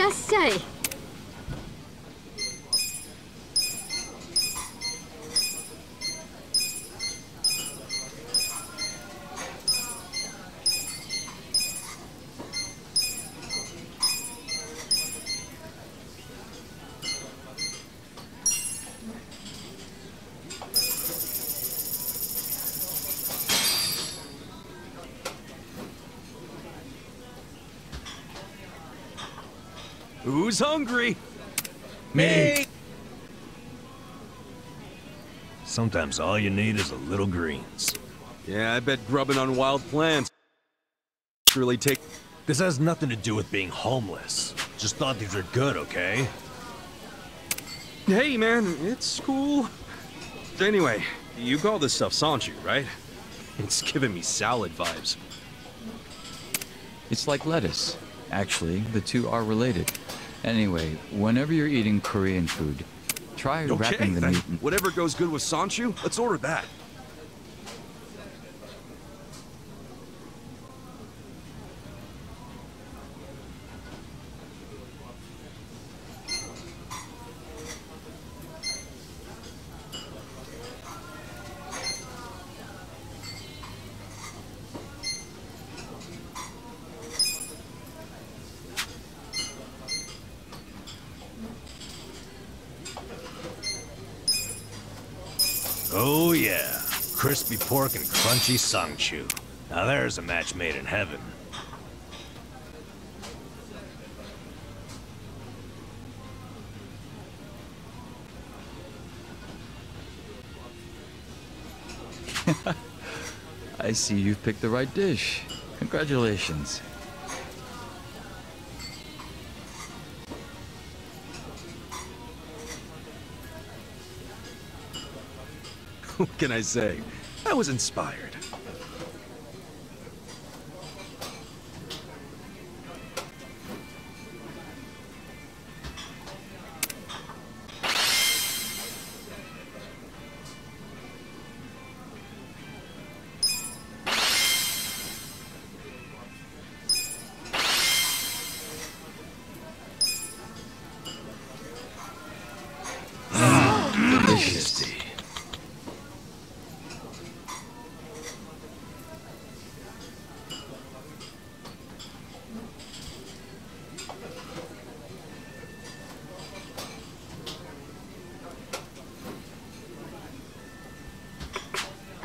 いらっしゃい Hungry? Me! Sometimes all you need is a little greens. Yeah, I bet grubbing on wild plants really take... This has nothing to do with being homeless. Just thought these were good, okay? Hey, man, it's cool. Anyway, you call this stuff Sangchu, right? It's giving me salad vibes. It's like lettuce. Actually, the two are related. Anyway, whenever you're eating Korean food, try Okay, wrapping the meat in... Whatever goes good with Sangchu, let's order that. Oh yeah, crispy pork and crunchy sangchu. Now there's a match made in heaven. I see you've picked the right dish. Congratulations. What can I say? I was inspired.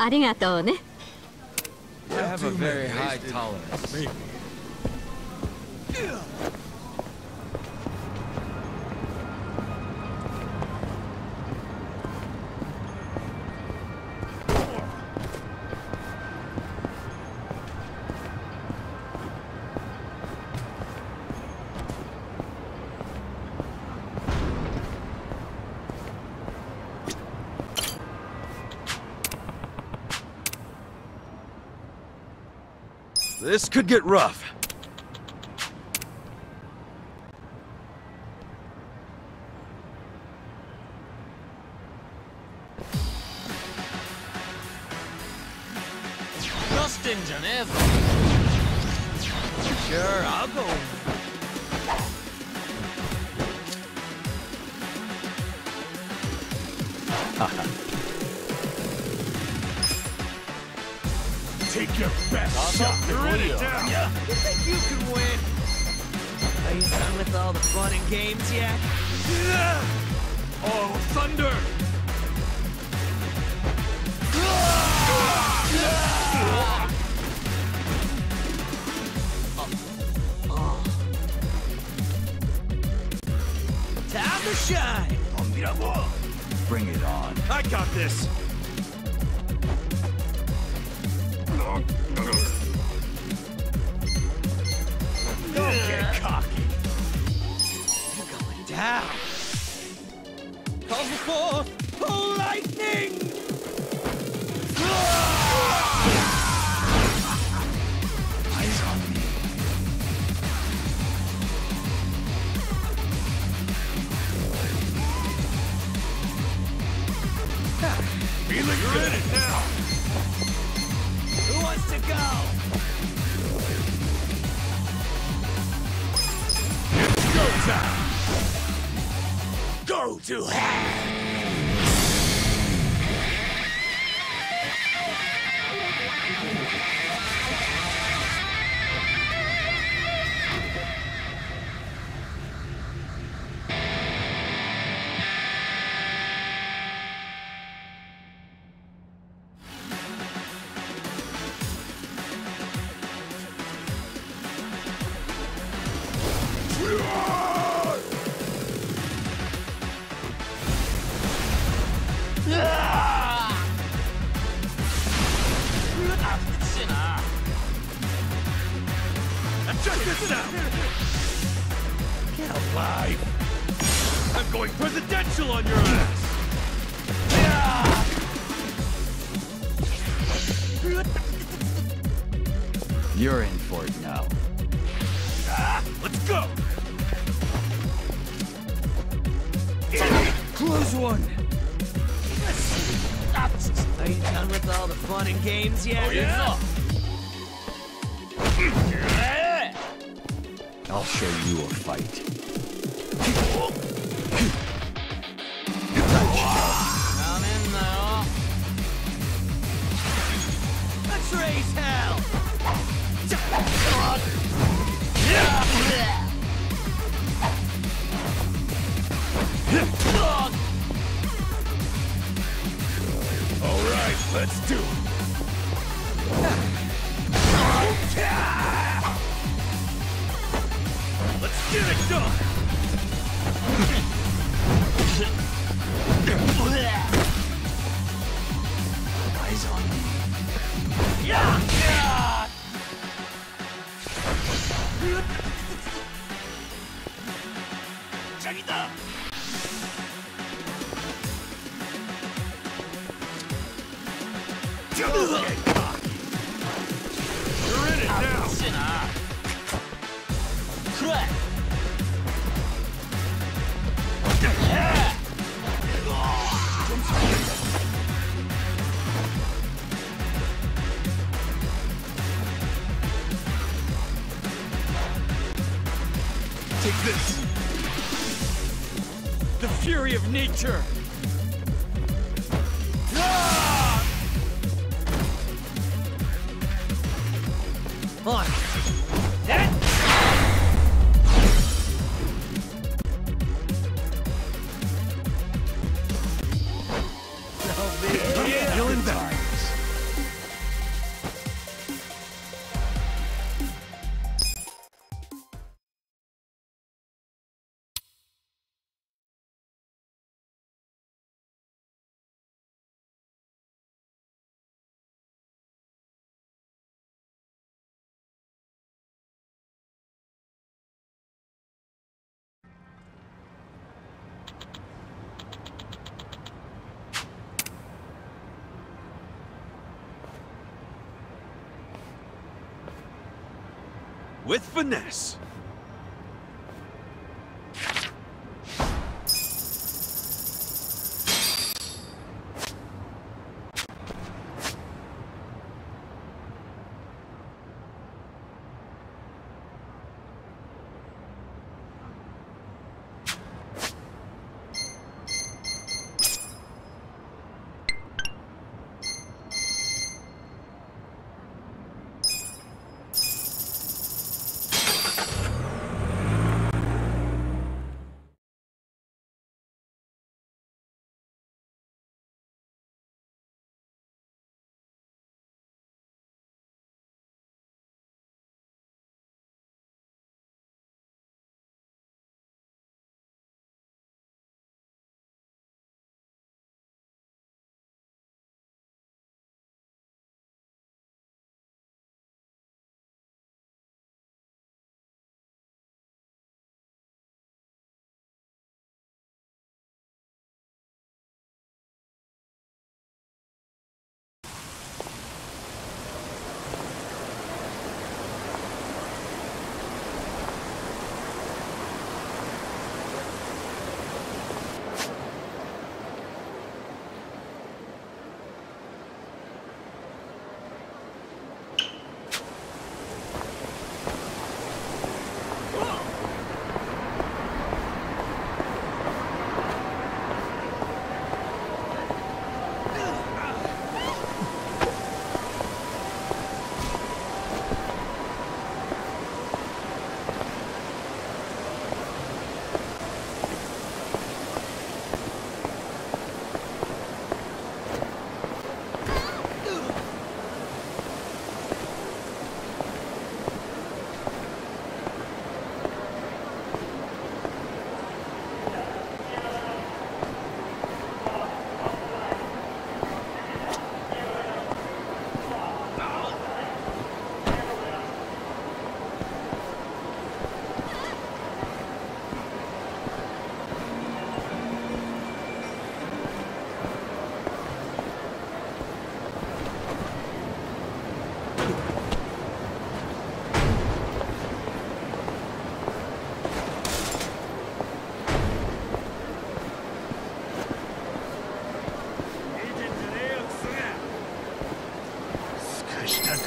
ありがとうね I have a very high tolerance. This could get rough. Yet? Oh, yeah? This! The fury of nature! Finesse.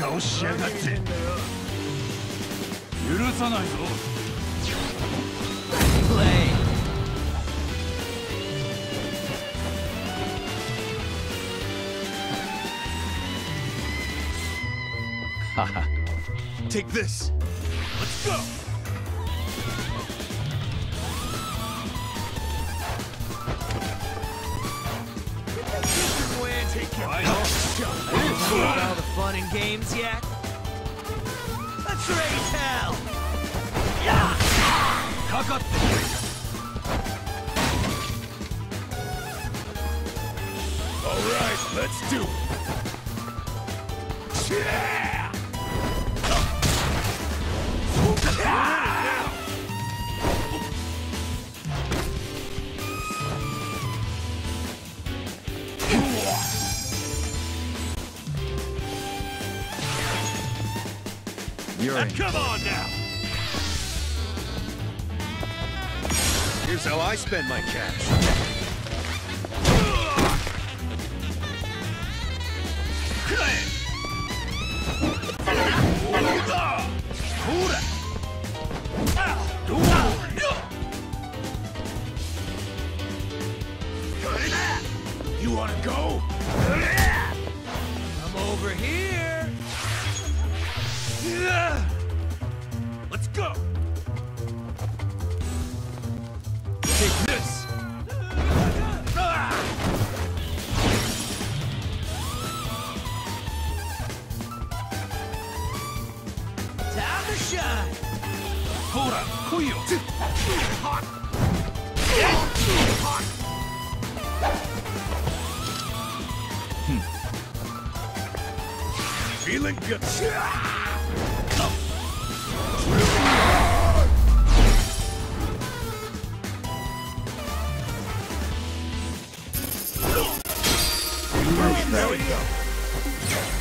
顔しやがって許さないぞ Play. Take this. Let's go. Take your with all the fun and games yet? Let's raise hell! Yeah! Alright, let's do it! Yeah! You're in. Come on now! Here's how I spend my cash. There we go.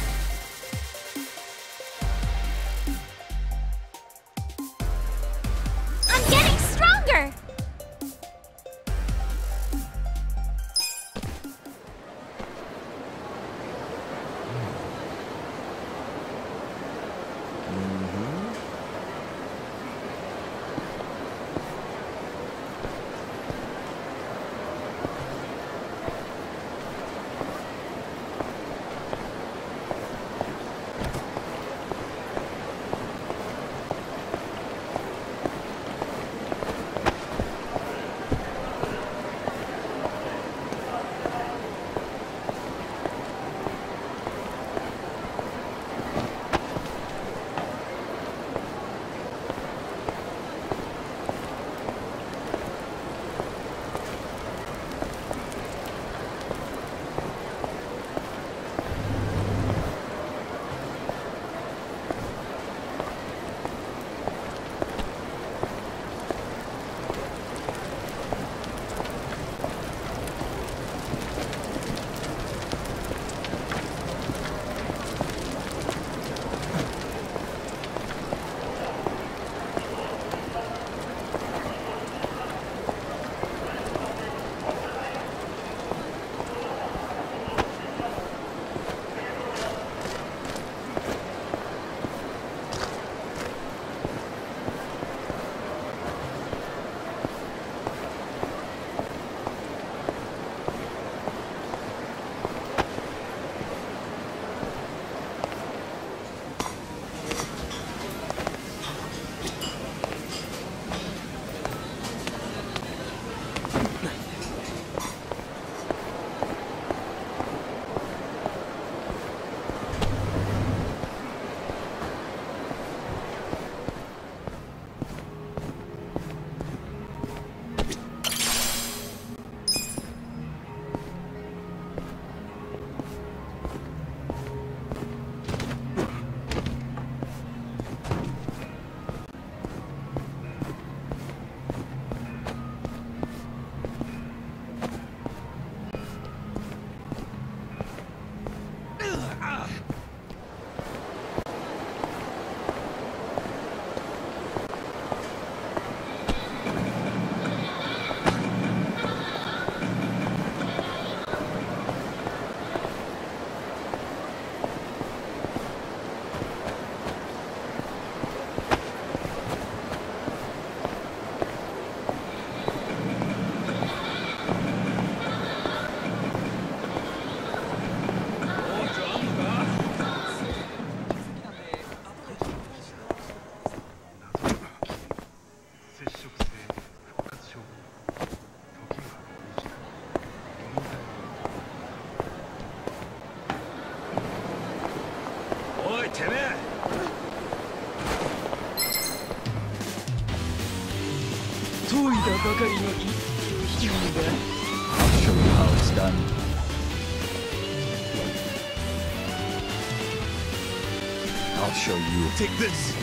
Take this!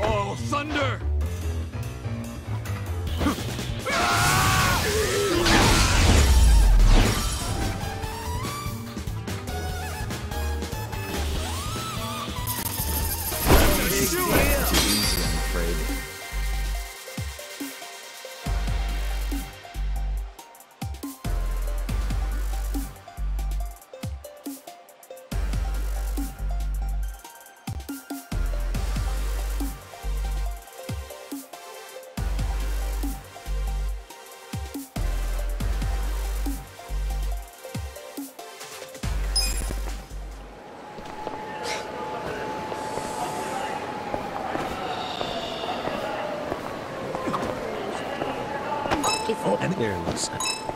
Oh, thunder! Oh, and there it.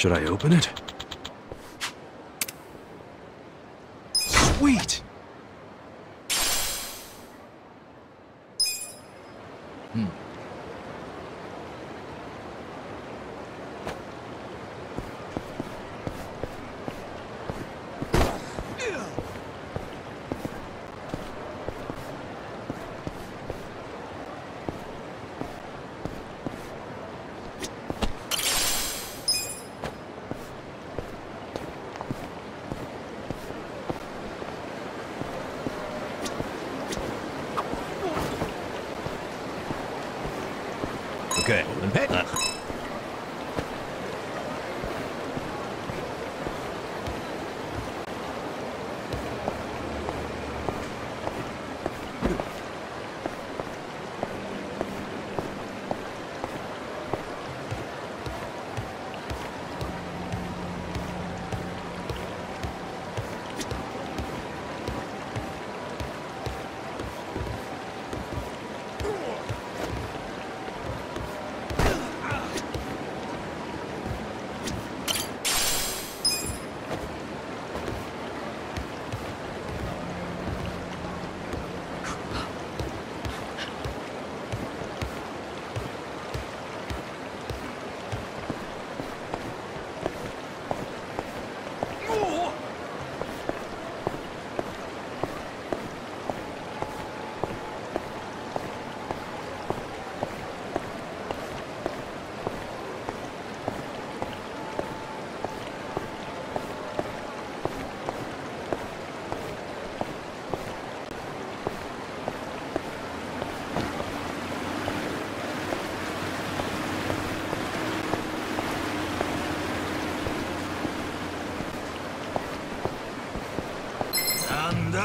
Should I open it? Okay.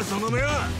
その目は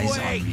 eyes on me.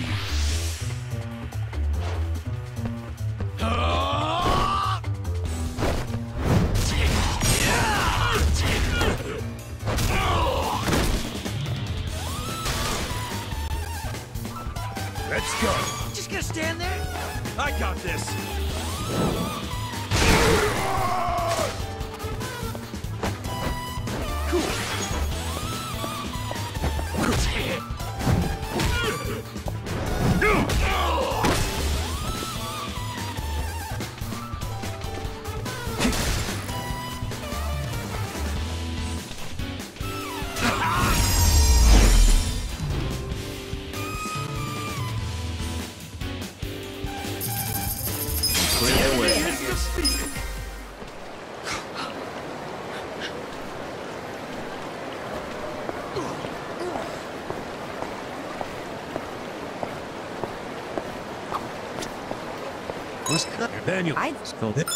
Daniel. I it.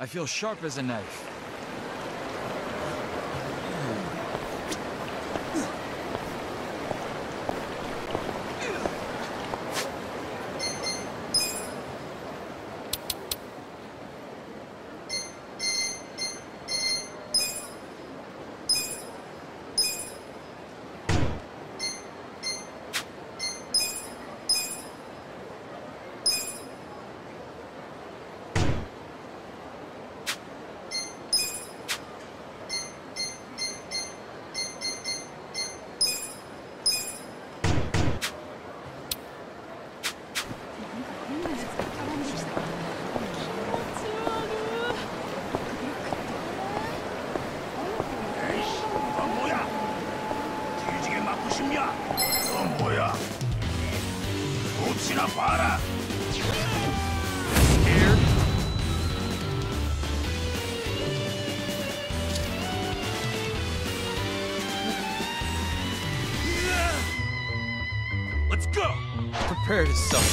I feel sharp as a knife. his summer.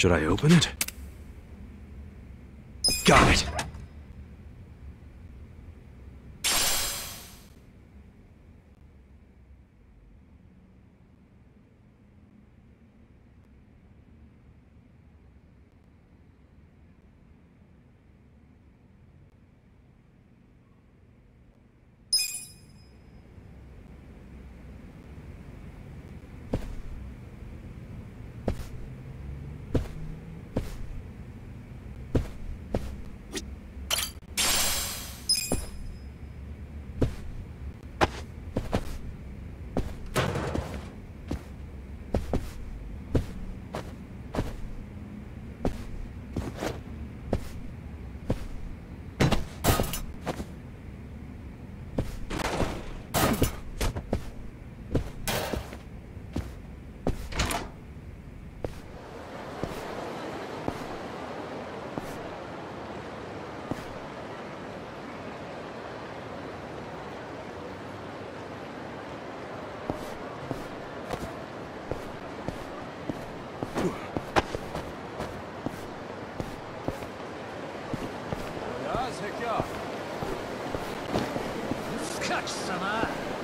Should I open it? ちさま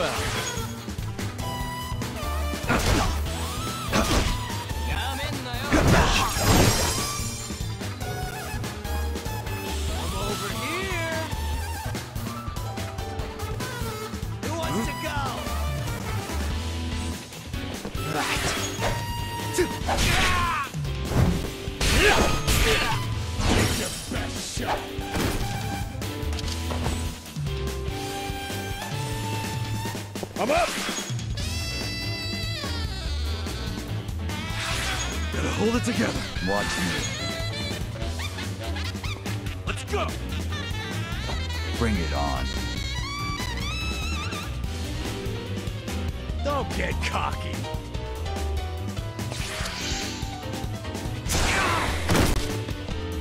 well. Right. I'm up! Gotta hold it together. Watch me. Let's go! Bring it on. Don't get cocky.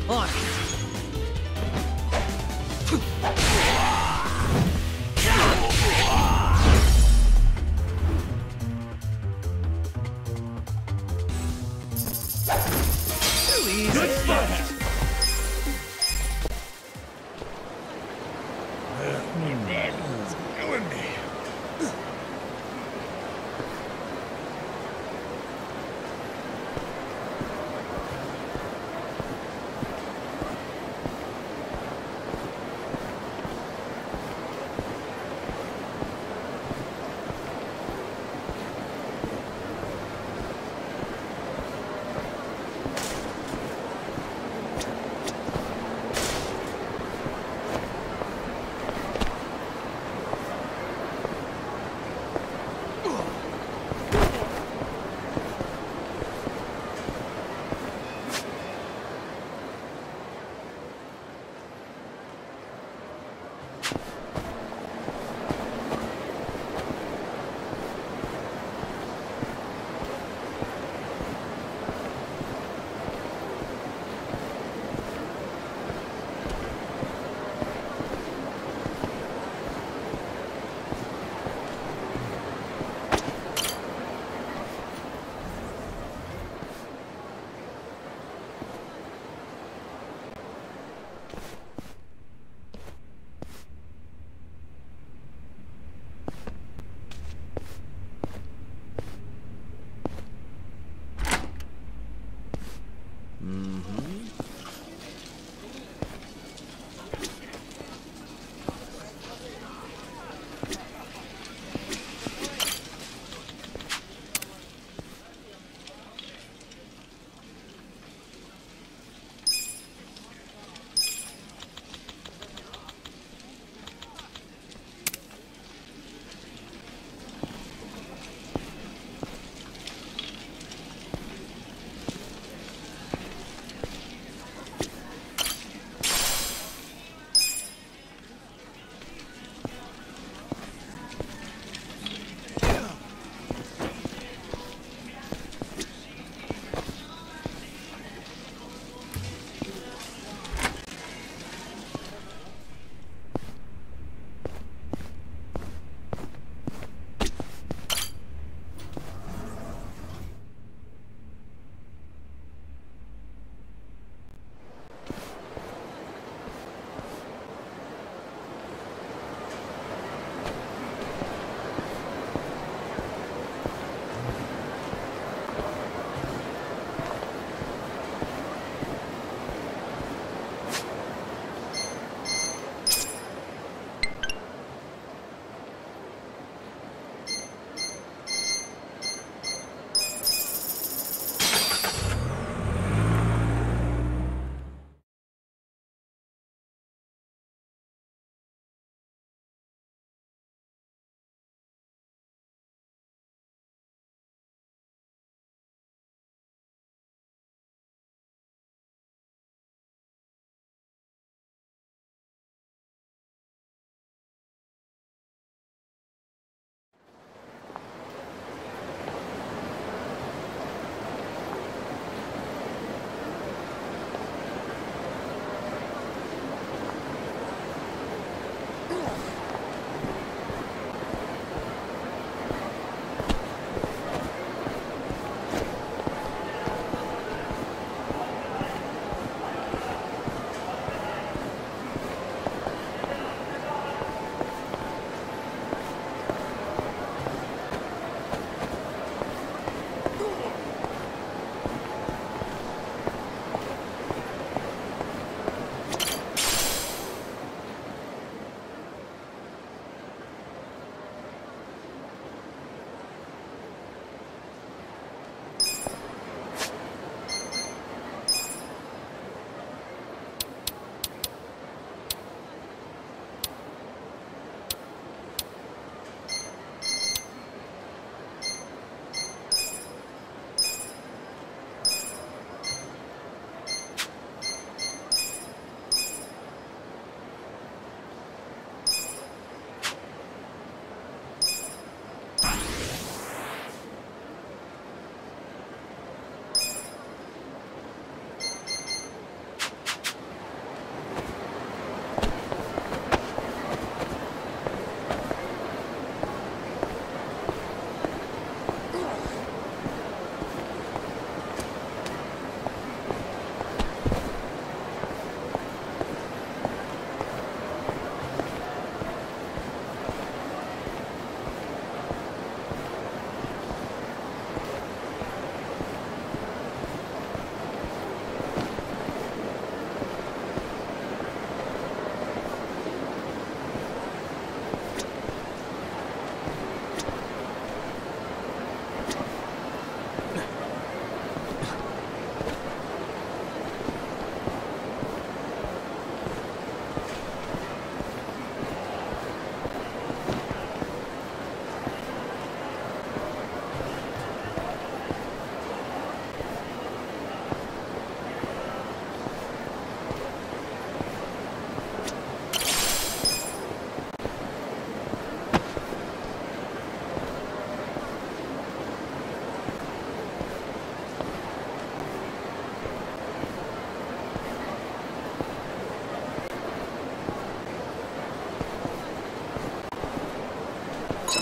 On.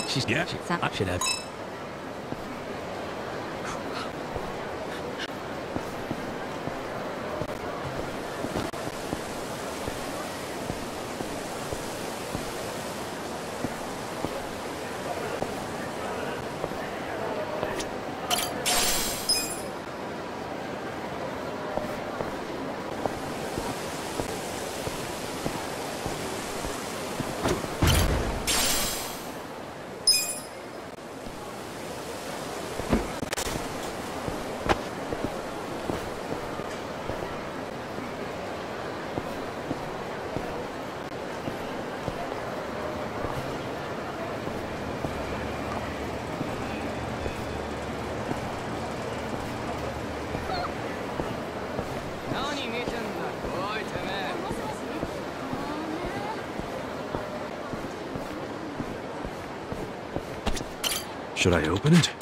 She's yeah. She, I should have. Should I open it?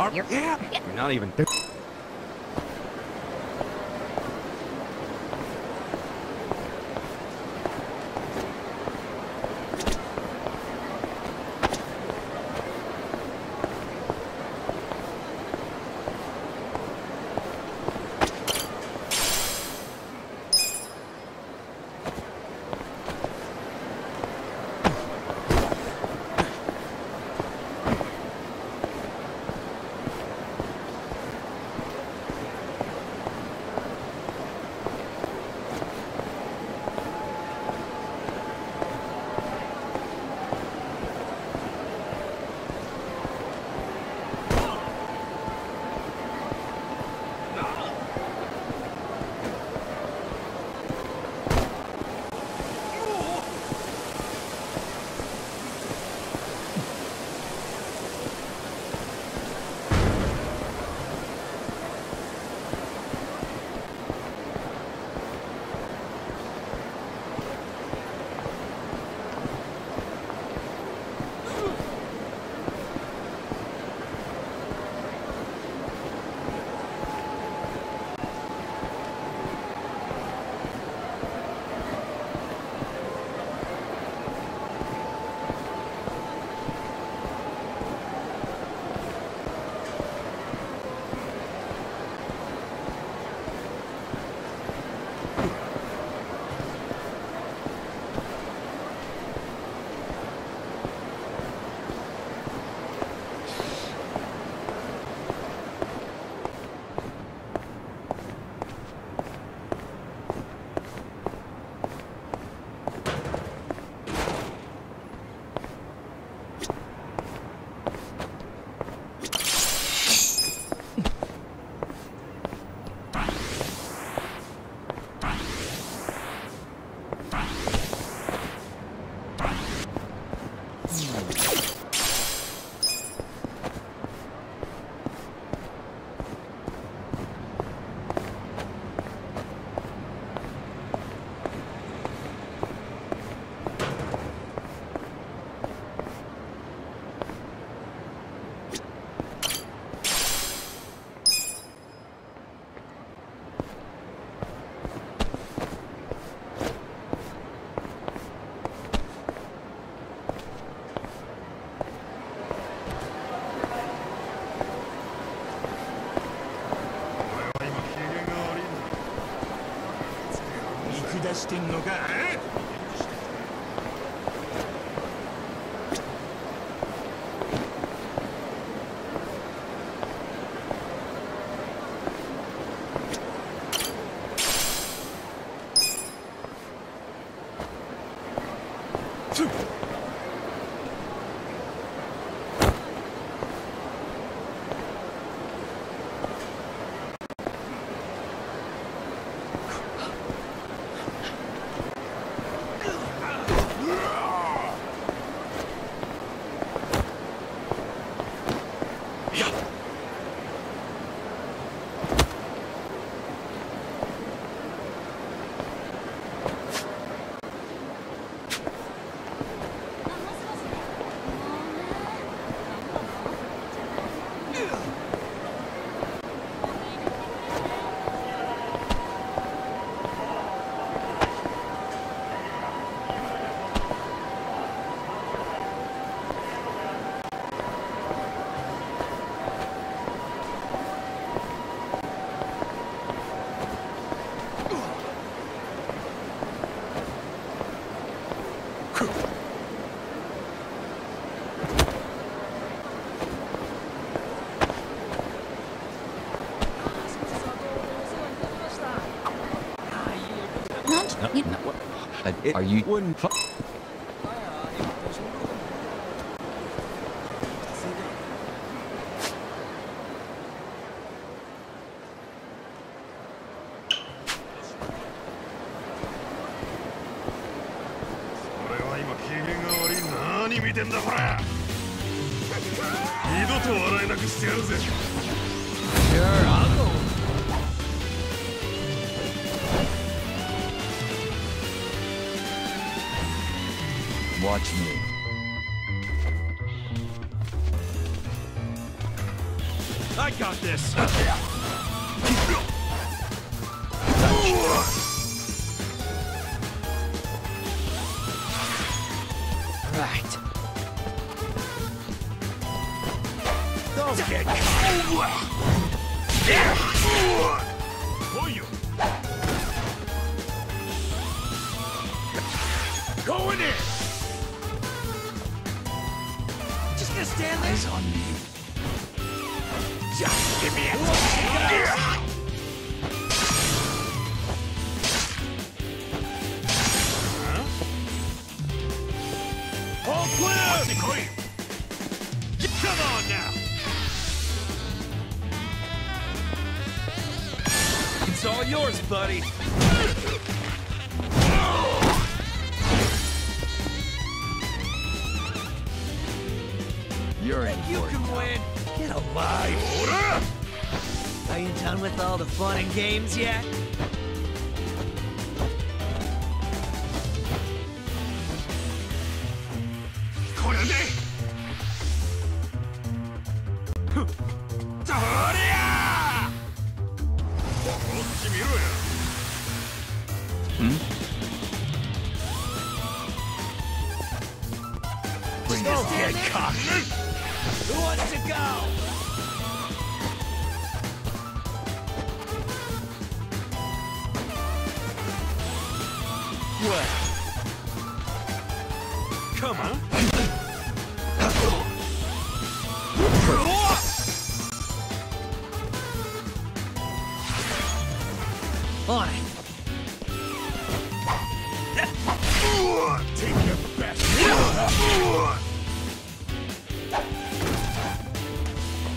Is it? What? You're- yeah. You're not even. てんのか？Uh, are いこれは今機嫌が悪い。何見てんだこれ。二度と笑えなくしてやるぜ。watch me. I got this! Right. Don't get... buddy. You're in You can now. win. Get alive, life. Are you done with all the fun and games yet?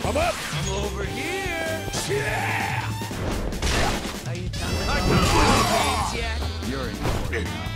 I'm up! I'm over here! Yeah! Are you done ah. with your yet? You're in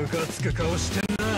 ムカつく顔してんな。